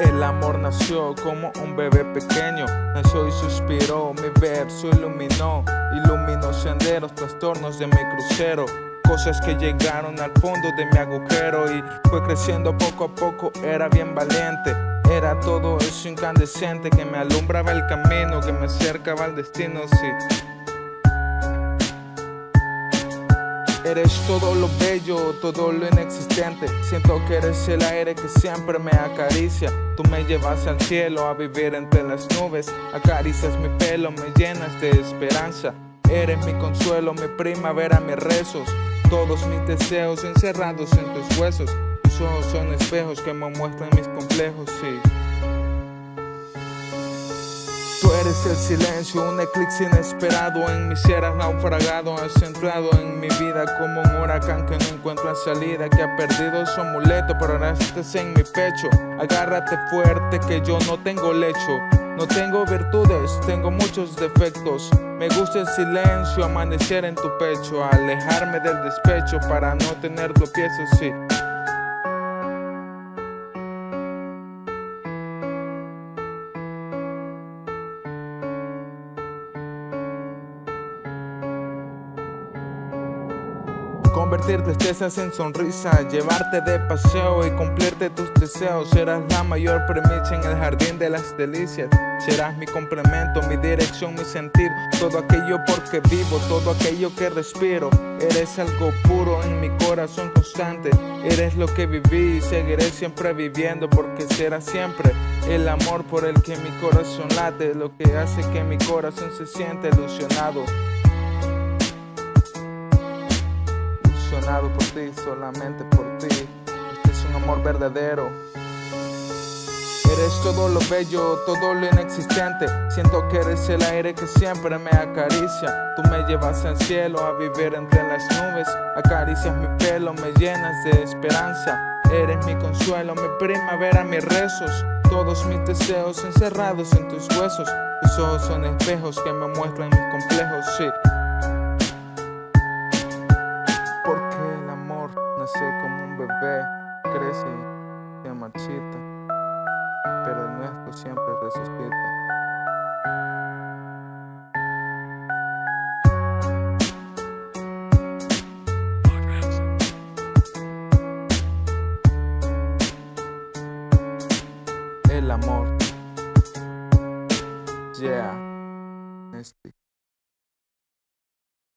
El amor nació como un bebé pequeño, nació y suspiró, mi verso iluminó, iluminó senderos, trastornos de mi crucero, cosas que llegaron al fondo de mi agujero y fue creciendo poco a poco, era bien valiente, era todo eso incandescente que me alumbraba el camino, que me acercaba al destino, sí. Eres todo lo bello, todo lo inexistente. Siento que eres el aire que siempre me acaricia. Tú me llevas al cielo a vivir entre las nubes. Acaricias mi pelo, me llenas de esperanza. Eres mi consuelo, mi primavera, mis rezos. Todos mis deseos encerrados en tus huesos. Tus ojos son espejos que me muestran mis complejos, sí. Eres el silencio, un eclipse inesperado En mi ser has naufragado, has entrado en mi vida Como un huracán que no encuentra salida Que ha perdido su amuleto, pero ahora estás en mi pecho Agárrate fuerte que yo no tengo lecho no tengo virtudes, tengo muchos defectos. Me gusta el silencio, amanecer en tu pecho, alejarme del despecho para no tener tropiezos, sí. Convertir tristezas en sonrisa, llevarte de paseo y cumplirte tus deseos. Serás la mayor premisa en el jardín de las delicias. Serás mi complemento, mi dirección, mi sentir. Todo aquello porque vivo, todo aquello que respiro. Eres algo puro en mi corazón constante. Eres lo que viví y seguiré siempre viviendo porque será siempre el amor por el que mi corazón late. Lo que hace que mi corazón se siente ilusionado. Por ti, solamente por ti. Este es un amor verdadero. Eres todo lo bello, todo lo inexistente. Siento que eres el aire que siempre me acaricia. Tú me llevas al cielo a vivir entre las nubes. Acaricias mi pelo, me llenas de esperanza. Eres mi consuelo, mi primavera, mis rezos. Todos mis deseos encerrados en tus huesos. Tus ojos son espejos que me muestran mis complejos, sí. Crece y se marchita, pero el nuestro siempre resucita. El amor. Yeah. Este.